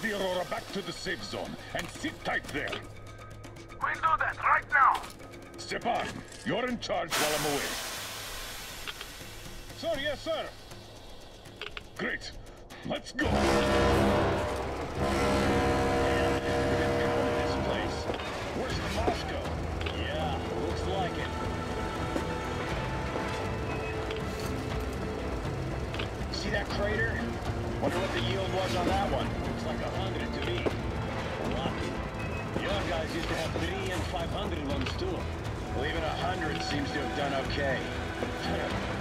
The aurora back to the safe zone and sit tight there. We'll do that right now. Stepan, you're in charge while I'm away. Sir, yes, sir. Great. Let's go. this place. Where's the Moscow? Yeah, looks like it. See that crater? Wonder what the yield was on that one. Looks like a hundred to me. Lucky. Your guys used to have three and five hundred ones too. Well, even a hundred seems to have done okay.